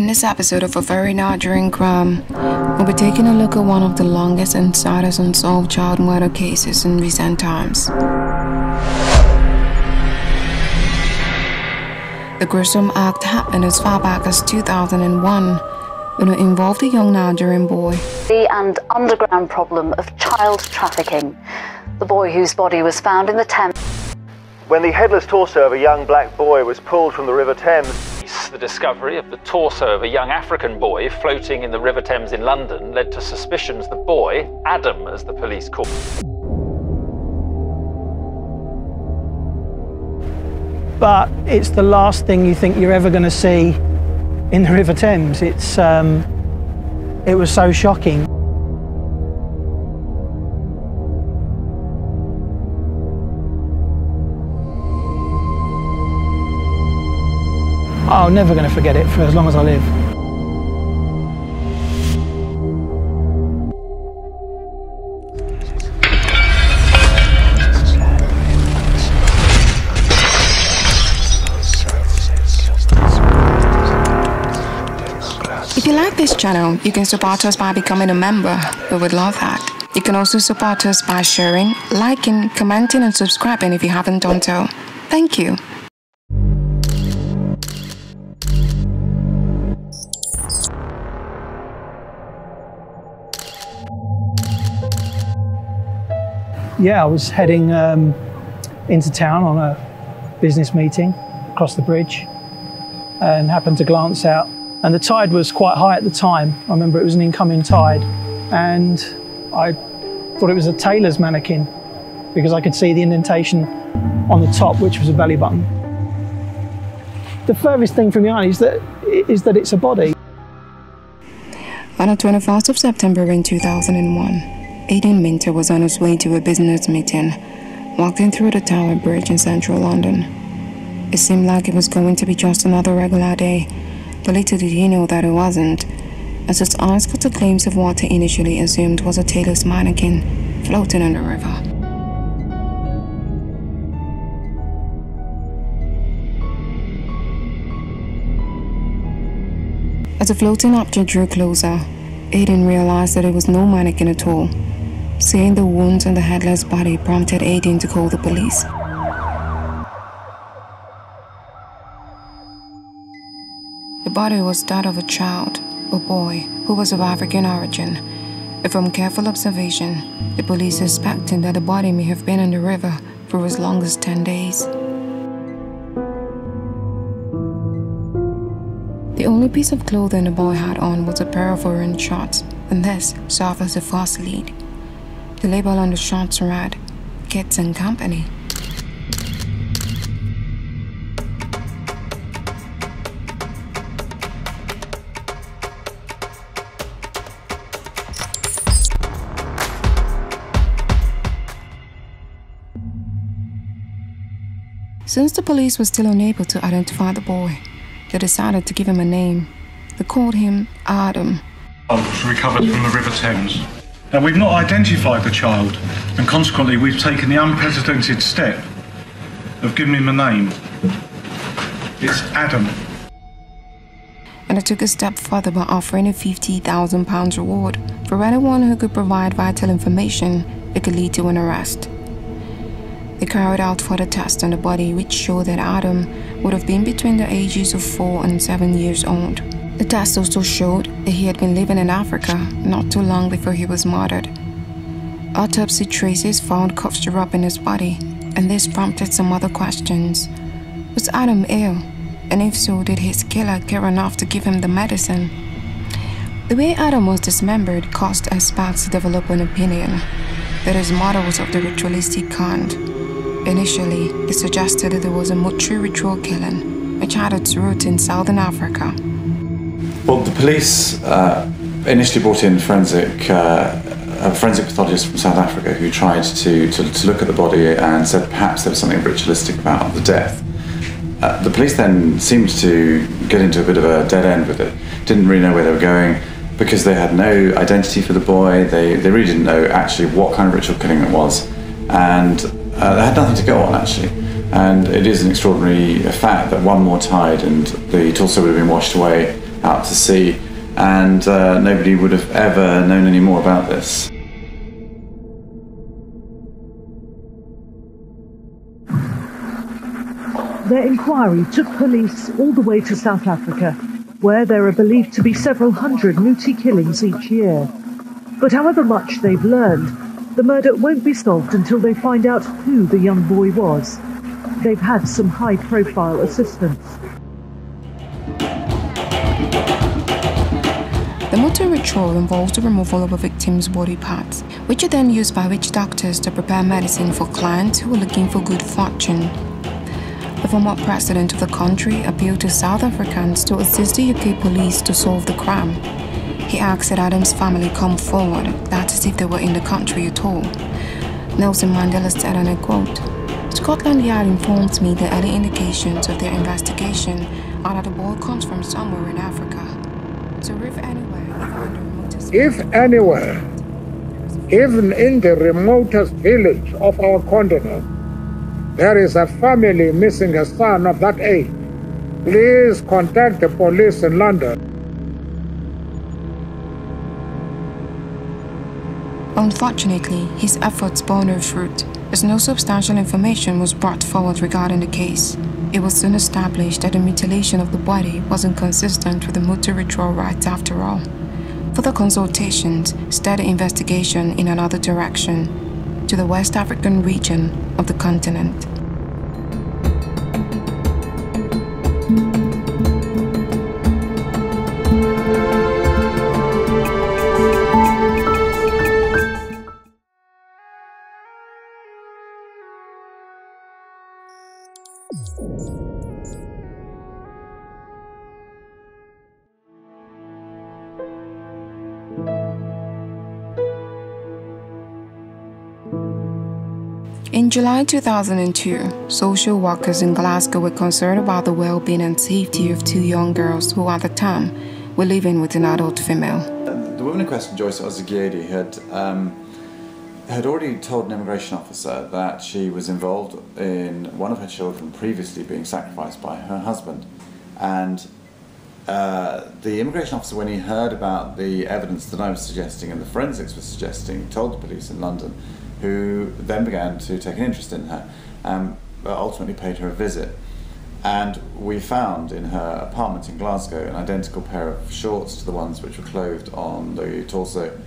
In this episode of A Very Nigerian Crime, we'll be taking a look at one of the longest and saddest unsolved child murder cases in recent times. The gruesome act happened as far back as 2001 when it involved a young Nigerian boy. The and underground problem of child trafficking. The boy whose body was found in the Thames. When the headless torso of a young black boy was pulled from the River Thames, the discovery of the torso of a young African boy floating in the River Thames in London led to suspicions the boy, Adam as the police called him. but it's the last thing you think you're ever going to see in the River Thames. It's, um, it was so shocking. Oh, I'm never going to forget it for as long as I live. If you like this channel, you can support us by becoming a member. We would love that. You can also support us by sharing, liking, commenting, and subscribing if you haven't done so. Thank you. Yeah, I was heading um, into town on a business meeting across the bridge and happened to glance out. And the tide was quite high at the time. I remember it was an incoming tide. And I thought it was a tailor's mannequin because I could see the indentation on the top, which was a belly button. The furthest thing from eye is that, is that it's a body. On the 21st of September in 2001, Aiden Minter was on his way to a business meeting, walking through the Tower Bridge in central London. It seemed like it was going to be just another regular day, but little did he know that it wasn't, as his eyes caught a glimpse of what he initially assumed was a tailor's mannequin floating in the river. As the floating object drew closer, Aiden realized that it was no mannequin at all. Seeing the wounds on the headless body prompted Aiden to call the police. The body was that of a child, a boy, who was of African origin. From careful observation, the police suspected that the body may have been in the river for as long as 10 days. The only piece of clothing the boy had on was a pair of orange shorts, and this served as a false lead. The label on the shorts read, Kids and Company. Since the police were still unable to identify the boy, they decided to give him a name. They called him Adam. Was recovered from the River Thames. Now, we've not identified the child, and consequently, we've taken the unprecedented step of giving him a name. It's Adam. And I took a step further by offering a £50,000 reward for anyone who could provide vital information that could lead to an arrest. They carried out further tests on the body, which showed that Adam would have been between the ages of 4 and 7 years old. The test also showed that he had been living in Africa not too long before he was murdered. Autopsy traces found cough syrup in his body, and this prompted some other questions. Was Adam ill? And if so, did his killer care enough to give him the medicine? The way Adam was dismembered caused experts to develop an opinion that his murder was of the ritualistic kind. Initially, they suggested that there was a mortuary ritual killing, which had its roots in southern Africa. Well, the police uh, initially brought in forensic, uh, a forensic pathologist from South Africa who tried to, to, to, look at the body and said perhaps there was something ritualistic about the death. Uh, the police then seemed to get into a bit of a dead end with it. Didn't really know where they were going because they had no identity for the boy. They, they really didn't know actually what kind of ritual killing it was. And uh, they had nothing to go on actually. And it is an extraordinary fact that one more tide and the torso would have been washed away out to sea, and uh, nobody would have ever known any more about this. Their inquiry took police all the way to South Africa, where there are believed to be several hundred Muti killings each year. But however much they've learned, the murder won't be solved until they find out who the young boy was. They've had some high profile assistance. Muti ritual involves the removal of a victim's body parts, which are then used by witch doctors to prepare medicine for clients who are looking for good fortune. The former president of the country appealed to South Africans to assist the UK police to solve the crime. He asked that Adam's family come forward, that is if they were in the country at all. Nelson Mandela said, and I quote, Scotland Yard informs me the early indications of their investigation are that the ball comes from somewhere in Africa. So if anywhere, if anywhere, even in the remotest village of our continent, there is a family missing a son of that age, please contact the police in London. Unfortunately, his efforts bore no fruit, as no substantial information was brought forward regarding the case. It was soon established that the mutilation of the body was inconsistent with the muti ritual rites after all. Further consultations steered investigation in another direction, to the West African region of the continent. In July 2002, social workers in Glasgow were concerned about the well being and safety of two young girls who, at the time, were living with an adult female. The woman in question, Joyce Osagiede, had, um, had already told an immigration officer that she was involved in one of her children previously being sacrificed by her husband. And uh, the immigration officer, when he heard about the evidence that I was suggesting and the forensics was suggesting, told the police in London who then began to take an interest in her, and ultimately paid her a visit. And we found in her apartment in Glasgow an identical pair of shorts to the ones which were clothed on the torso.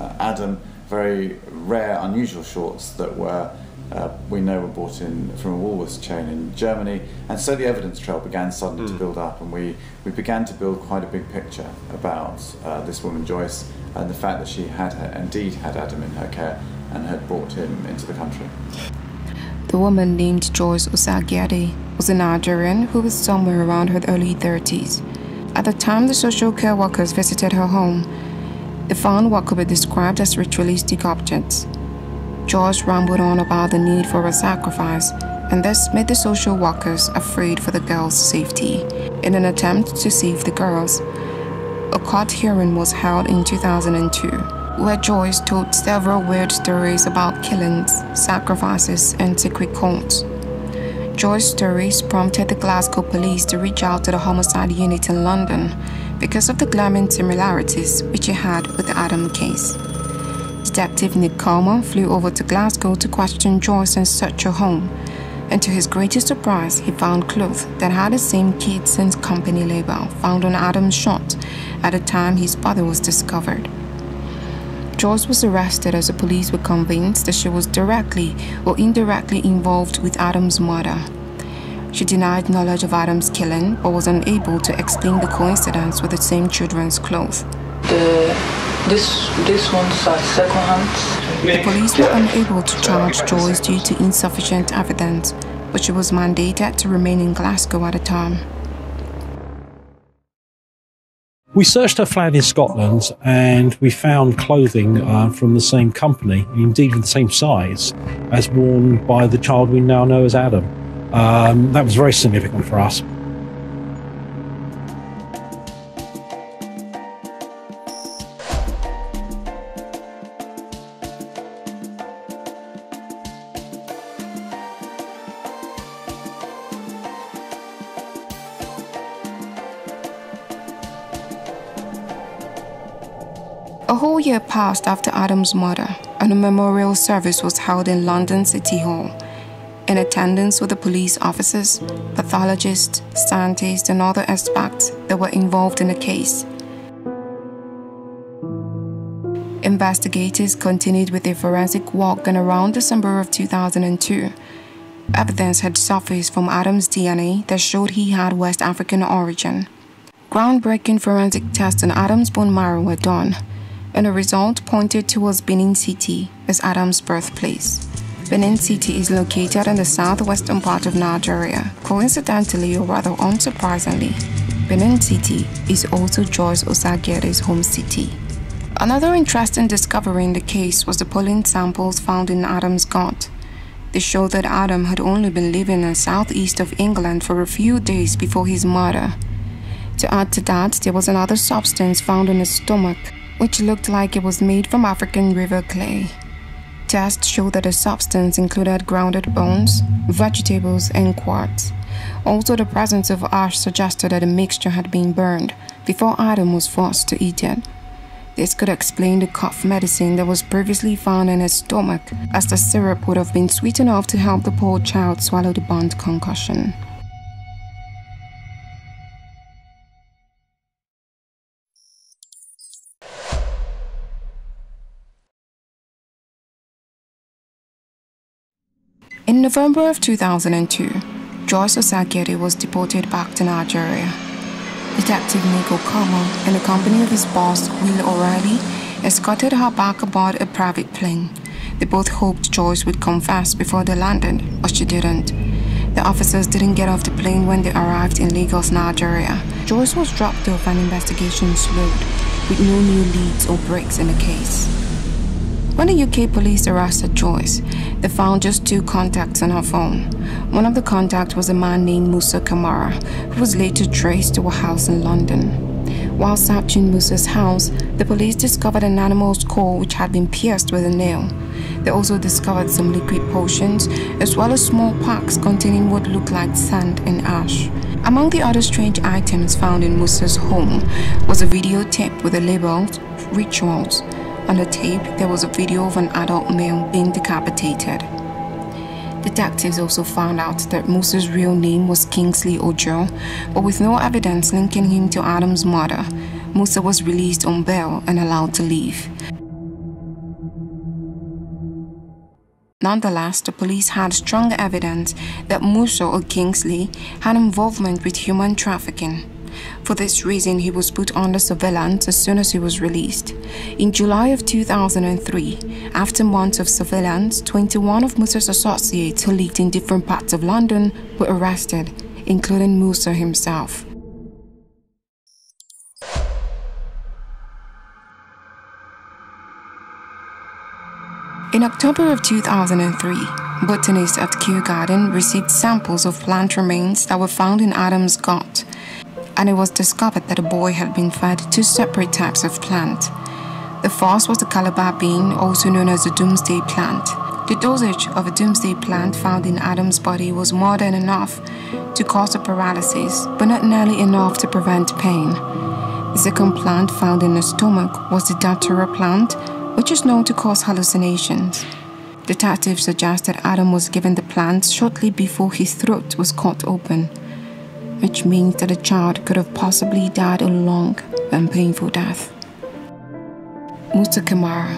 Uh, Adam, very rare, unusual shorts that were, uh, we know, were bought in from a Woolworths chain in Germany. And so the evidence trail began suddenly mm. to build up, and we, we began to build quite a big picture about uh, this woman, Joyce, and the fact that she had her, indeed had Adam in her care and had brought him into the country. The woman named Joyce Osagiede was a Nigerian who was somewhere around her early 30s. At the time the social care workers visited her home, they found what could be described as ritualistic objects. Joyce rambled on about the need for a sacrifice, and this made the social workers afraid for the girls' safety. In an attempt to save the girls, a court hearing was held in 2002 where Joyce told several weird stories about killings, sacrifices, and secret cults. Joyce's stories prompted the Glasgow police to reach out to the homicide unit in London because of the glaring similarities which it had with the Adam case. Detective Nick Coleman flew over to Glasgow to question Joyce and search her home, and to his greatest surprise, he found clothes that had the same Kids and Company label found on Adam's shirt at the time his body was discovered. Joyce was arrested as the police were convinced that she was directly or indirectly involved with Adam's murder. She denied knowledge of Adam's killing but was unable to explain the coincidence with the same children's clothes. The, this, this one's are second The police were unable to charge Joyce due to insufficient evidence, but she was mandated to remain in Glasgow at the time. We searched her flat in Scotland and we found clothing uh, from the same company, indeed the same size, as worn by the child we now know as Adam. Um, that was very significant for us. A whole year passed after Adam's murder, and a memorial service was held in London City Hall. In attendance were the police officers, pathologists, scientists, and other experts that were involved in the case. Investigators continued with their forensic work, and around December of 2002, evidence had surfaced from Adam's DNA that showed he had West African origin. Groundbreaking forensic tests on Adam's bone marrow were done, and the result pointed towards Benin City as Adam's birthplace. Benin City is located in the southwestern part of Nigeria. Coincidentally, or rather unsurprisingly, Benin City is also Joyce Osagiede's home city. Another interesting discovery in the case was the pollen samples found in Adam's gut. They showed that Adam had only been living in the southeast of England for a few days before his murder. To add to that, there was another substance found in his stomach, which looked like it was made from African river clay. Tests showed that the substance included grounded bones, vegetables, and quartz. Also, the presence of ash suggested that the mixture had been burned before Adam was forced to eat it. This could explain the cough medicine that was previously found in his stomach, as the syrup would have been sweet enough to help the poor child swallow the burnt concussion. November of 2002, Joyce Osagiede was deported back to Nigeria. Detective Nico Como, in the company of his boss, Will O'Reilly, escorted her back aboard a private plane. They both hoped Joyce would confess before they landed, but she didn't. The officers didn't get off the plane when they arrived in Lagos, Nigeria. Joyce was dropped off and investigation slowed, with no new leads or breaks in the case. When the UK police arrested Joyce, they found just two contacts on her phone. One of the contacts was a man named Musa Kamara, who was later traced to a house in London. While searching Musa's house, the police discovered an animal's skull which had been pierced with a nail. They also discovered some liquid potions, as well as small packs containing what looked like sand and ash. Among the other strange items found in Musa's home was a videotape with the label Rituals. On the tape, there was a video of an adult male being decapitated. Detectives also found out that Musa's real name was Kingsley Ojo, but with no evidence linking him to Adam's murder, Musa was released on bail and allowed to leave. Nonetheless, the police had strong evidence that Musa or Kingsley had involvement with human trafficking. For this reason, he was put under surveillance as soon as he was released. In July of 2003, after months of surveillance, 21 of Musa's associates who lived in different parts of London were arrested, including Musa himself. In October of 2003, botanists at Kew Garden received samples of plant remains that were found in Adam's gut and it was discovered that the boy had been fed two separate types of plant. The first was the calabar bean, also known as the doomsday plant. The dosage of a doomsday plant found in Adam's body was more than enough to cause a paralysis, but not nearly enough to prevent pain. The second plant found in the stomach was the datura plant, which is known to cause hallucinations. Detectives suggest that Adam was given the plant shortly before his throat was cut open which means that the child could have possibly died a long and painful death. Musa Kamara.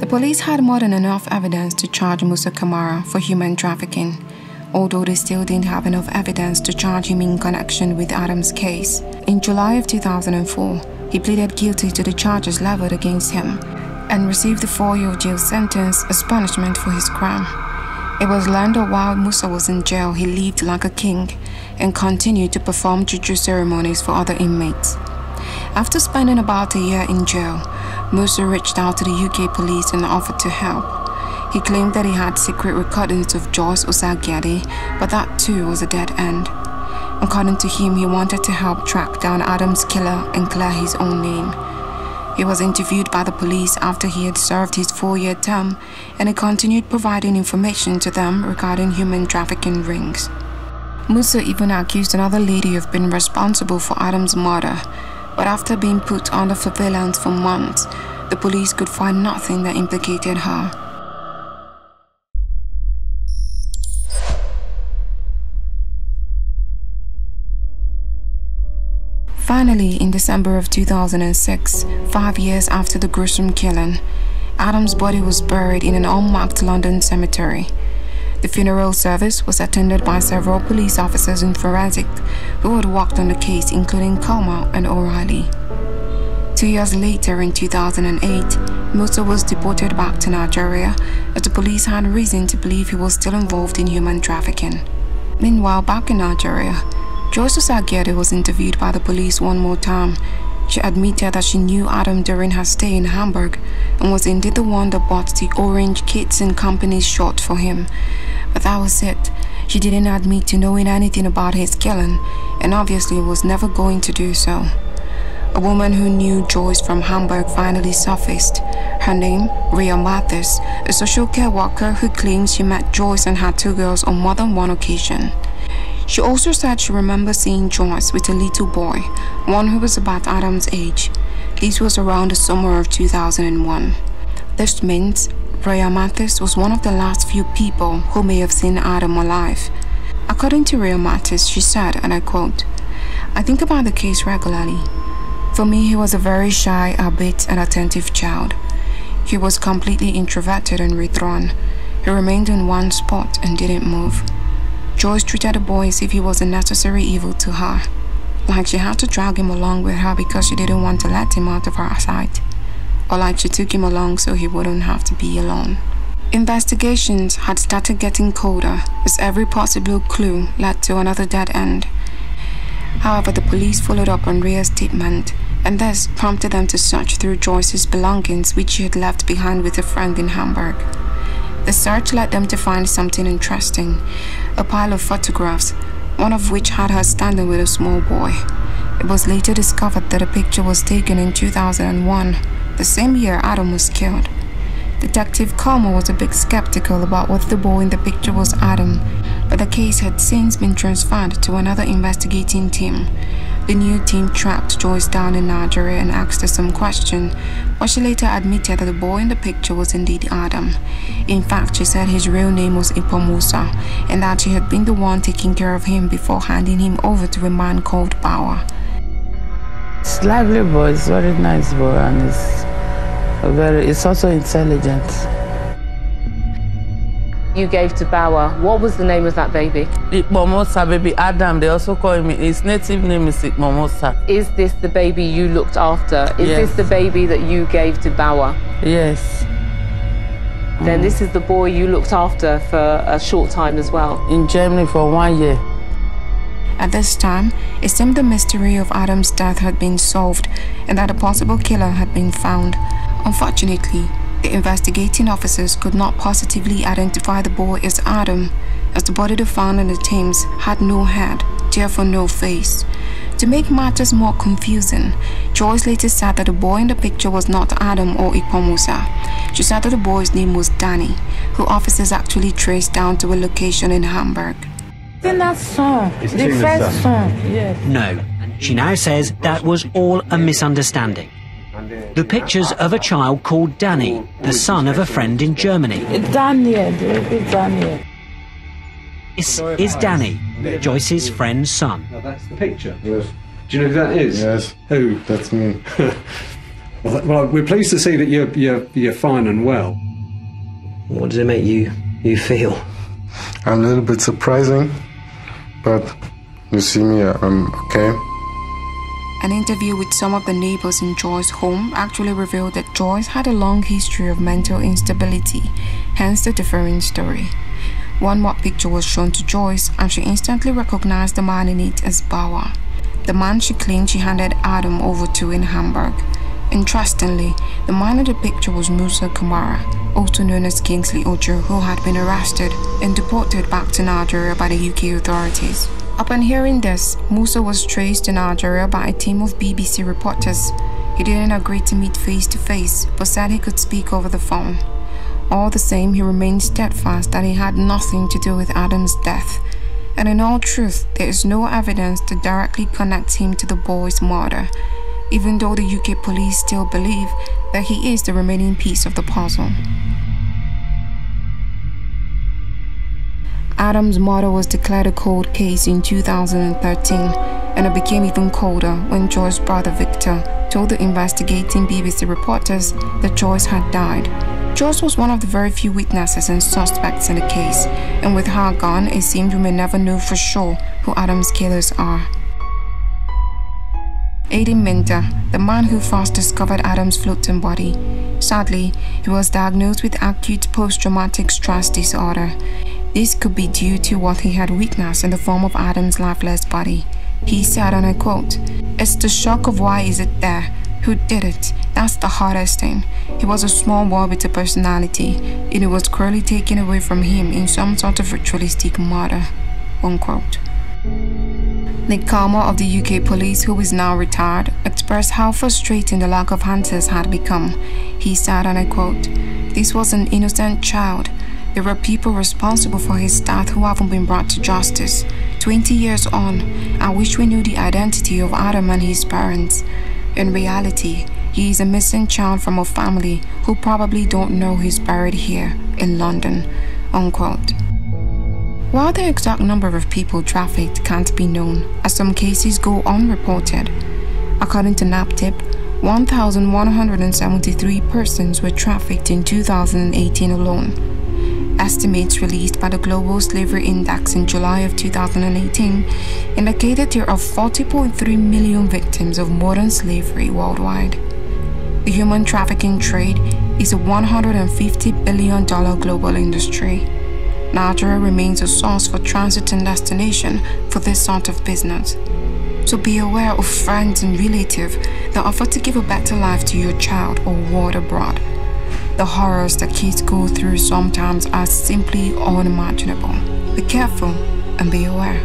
The police had more than enough evidence to charge Musa Kamara for human trafficking, although they still didn't have enough evidence to charge him in connection with Adam's case. In July of 2004, he pleaded guilty to the charges leveled against him and received a four-year jail sentence as punishment for his crime. It was learned that while Musa was in jail, he lived like a king and continued to perform juju ceremonies for other inmates. After spending about a year in jail, Musa reached out to the UK police and offered to help. He claimed that he had secret recordings of Joyce Osagiede, but that too was a dead end. According to him, he wanted to help track down Adam's killer and clear his own name. He was interviewed by the police after he had served his four year term, and he continued providing information to them regarding human trafficking rings. Musa even accused another lady of being responsible for Adam's murder, But after being put under surveillance for months, the police could find nothing that implicated her. Finally, in December of 2006, five years after the gruesome killing, Adam's body was buried in an unmarked London cemetery. The funeral service was attended by several police officers in forensic who had worked on the case, including Comer and O'Reilly. Two years later, in 2008, Musa was deported back to Nigeria as the police had reason to believe he was still involved in human trafficking. Meanwhile, back in Nigeria, Joyce Osagiede was interviewed by the police one more time. She admitted that she knew Adam during her stay in Hamburg and was indeed the one that bought the orange Kids and Company's shot for him. But that was it. She didn't admit to knowing anything about his killing and obviously was never going to do so. A woman who knew Joyce from Hamburg finally surfaced. Her name, Ria Mathis, a social care worker who claims she met Joyce and her two girls on more than one occasion. She also said she remembers seeing Joyce with a little boy, one who was about Adam's age. This was around the summer of 2001. This means Rhea Mathis was one of the last few people who may have seen Adam alive. According to Rhea Mathis, she said, and I quote, I think about the case regularly. For me, he was a very shy, albeit an attentive child. He was completely introverted and withdrawn. He remained in one spot and didn't move. Joyce treated the boy as if he was a necessary evil to her, like she had to drag him along with her because she didn't want to let him out of her sight, or like she took him along so he wouldn't have to be alone. Investigations had started getting colder as every possible clue led to another dead end. However, the police followed up on Rhea's statement, and this prompted them to search through Joyce's belongings which she had left behind with a friend in Hamburg. The search led them to find something interesting a pile of photographs, one of which had her standing with a small boy. It was later discovered that the picture was taken in 2001, the same year Adam was killed. Detective Comer was a bit skeptical about whether the boy in the picture was Adam, but the case had since been transferred to another investigating team. The new team tracked Joyce down in Nigeria and asked her some questions, but she later admitted that the boy in the picture was indeed Adam. In fact, she said his real name was Ikpomwosa and that she had been the one taking care of him before handing him over to a man called Bauer. It's lively boy, it's very nice boy and it's very it's also intelligent. You gave to Bauer. What was the name of that baby? Ikpomwosa, baby Adam. They also call him, his native name is Ikpomwosa. Is this the baby you looked after? Is Yes. this the baby that you gave to Bauer? Yes. Then this is the boy you looked after for a short time as well. In Germany for one year. At this time, it seemed the mystery of Adam's death had been solved and that a possible killer had been found. Unfortunately, the investigating officers could not positively identify the boy as Adam, as the body they found in the Thames had no head, therefore no face. To make matters more confusing, Joyce later said that the boy in the picture was not Adam or Ikpomwosa. She said that the boy's name was Danny, who officers actually traced down to a location in Hamburg. In that song, the first song, yes. No. She now says that was all a misunderstanding. The pictures of a child called Danny, the son of a friend in Germany. Daniel, the baby Daniel. This is Danny, Joyce's friend's son. that's the picture. Yes. Do you know who that is? Yes. Who? That's me. well, well, we're pleased to see that you're you're you're fine and well. What does it make you you feel? A little bit surprising, but you see me, I'm okay. An interview with some of the neighbors in Joyce's home actually revealed that Joyce had a long history of mental instability, hence the differing story. One mock picture was shown to Joyce and she instantly recognized the man in it as Bauer, the man she claimed she handed Adam over to in Hamburg. Interestingly, the man in the picture was Musa Kamara, also known as Kingsley Ojo, who had been arrested and deported back to Nigeria by the UK authorities. Upon hearing this, Musa was traced to Nigeria by a team of BBC reporters. He didn't agree to meet face to face, but said he could speak over the phone. All the same, he remained steadfast that he had nothing to do with Adam's death. And in all truth, there is no evidence to directly connect him to the boy's murder. Even though the UK police still believe that he is the remaining piece of the puzzle. Adam's murder was declared a cold case in 2013, and it became even colder when Joy's brother Victor told the investigating BBC reporters that Joyce had died. Joyce was one of the very few witnesses and suspects in the case, and with her gone, it seemed we may never know for sure who Adam's killers are. Aiden Minter, the man who first discovered Adam's floating body. Sadly, he was diagnosed with acute post-traumatic stress disorder. This could be due to what he had witnessed in the form of Adam's lifeless body. He said, and I quote, It's the shock of why is it there? Who did it? That's the hardest thing. He was a small boy with a personality, and it was cruelly taken away from him in some sort of ritualistic murder. Unquote. Nick Chalmers of the UK police, who is now retired, expressed how frustrating the lack of answers had become. He said, and I quote, This was an innocent child. There were people responsible for his death who haven't been brought to justice. 20 years on, I wish we knew the identity of Adam and his parents. In reality, he is a missing child from a family who probably don't know he's buried here in London. Unquote. While the exact number of people trafficked can't be known, as some cases go unreported, according to NAPTIP, 1,173 persons were trafficked in 2018 alone. Estimates released by the Global Slavery Index in July of 2018 indicated there are 40.3 million victims of modern slavery worldwide. The human trafficking trade is a $150 billion global industry. Nigeria remains a source for transit and destination for this sort of business. So be aware of friends and relatives that offer to give a better life to your child or ward abroad. The horrors that kids go through sometimes are simply unimaginable. Be careful and be aware.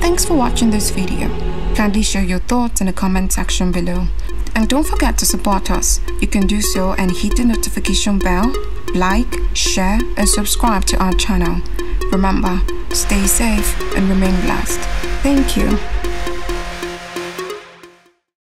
Thanks for watching this video. Kindly share your thoughts in the comment section below. And don't forget to support us. You can do so and hit the notification bell, like, share, and subscribe to our channel. Remember, stay safe and remain blessed. Thank you.